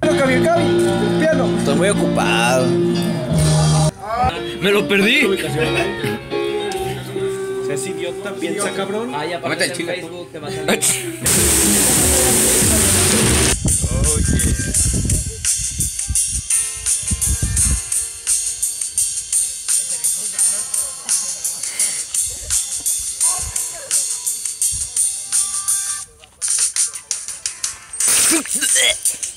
Cabi, piano. Estoy muy ocupado. Me lo perdí. Seas idiota, piensa cabrón. Ah, ya Mete aparece el. Facebook, te va a salir. えっ?